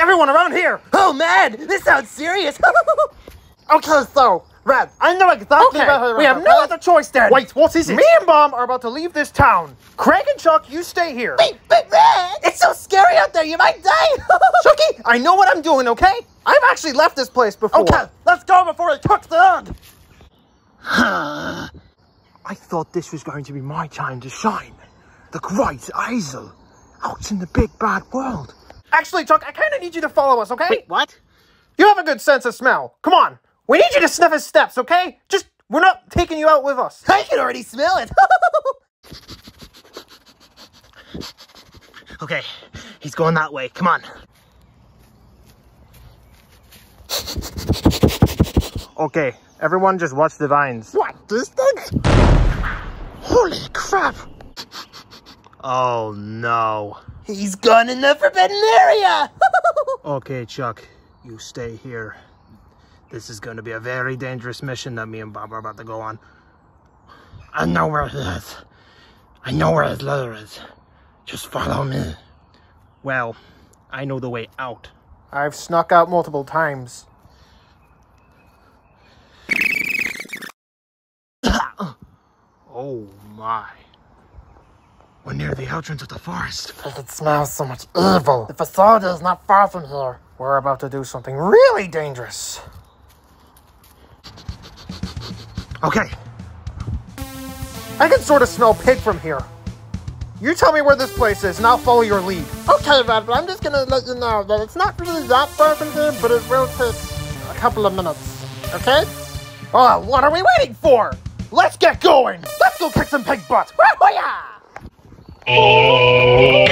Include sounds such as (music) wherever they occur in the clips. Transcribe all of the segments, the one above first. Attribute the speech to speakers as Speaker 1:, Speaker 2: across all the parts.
Speaker 1: Everyone around here!
Speaker 2: Oh man, this sounds serious. okay, so, Red, I know exactly
Speaker 1: Okay,
Speaker 2: what
Speaker 1: we have no other choice then.
Speaker 2: Wait, what is it?
Speaker 1: Me and Bomb are about to leave this town. Craig and Chuck, you stay here.
Speaker 2: Wait, but Red, it's so scary out there, you might die. (laughs)
Speaker 1: Chucky, I know what I'm doing, okay? I've actually left this place before.
Speaker 2: okay, let's go before it cooks the egg. (sighs)
Speaker 1: I thought this was going to be my time to shine. The great Azel. Out in the big bad world. Actually, Chuck, I kind of need you to follow us, okay?
Speaker 2: Wait, what?
Speaker 1: You have a good sense of smell. Come on. We need you to sniff his steps, okay? Just, we're not taking you out with us.
Speaker 2: I can already smell it. (laughs) okay, he's going that way. Come on.
Speaker 1: Okay, everyone just watch the vines.
Speaker 2: What, this thing? Holy crap.
Speaker 1: Oh, no.
Speaker 2: He's gone in the forbidden area.
Speaker 1: Okay, Chuck, you stay here. This is going to be a very dangerous mission that me and Bomb are about to go on.
Speaker 2: I know where he is. I know where his lair is. Just follow me.
Speaker 1: Well, I know the way out. I've snuck out multiple times. (coughs) oh my. We're near the entrance of the forest.
Speaker 2: It smells so much evil. The facade is not far from here.
Speaker 1: We're about to do something really dangerous. Okay. I can sort of smell pig from here. You tell me where this place is, and I'll follow your lead.
Speaker 2: Okay, Red, but I'm just gonna let you know that it's not really that far from here, but it will take a couple of minutes. Okay?
Speaker 1: Oh, what are we waiting for? Let's get going! Let's go kick some pig butt!
Speaker 2: Oh.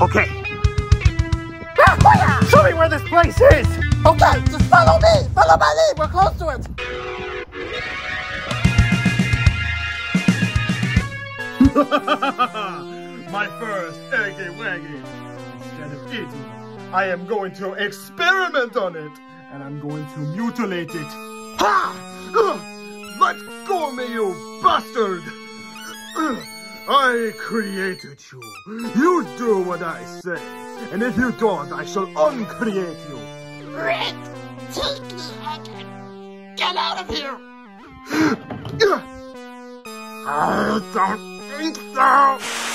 Speaker 1: Okay, show me where this place is!
Speaker 2: Okay, just follow me! Follow my lead! We're close to it!
Speaker 3: My (laughs) Instead of eating, I am going to experiment on it, and I'm going to mutilate it. Ha! Ugh! Let go of me, you bastard! Ugh! I created you. You do what I say, and if you don't, I shall uncreate you.
Speaker 2: Red, take the egg! Get out of here!
Speaker 3: I ah, don't think so.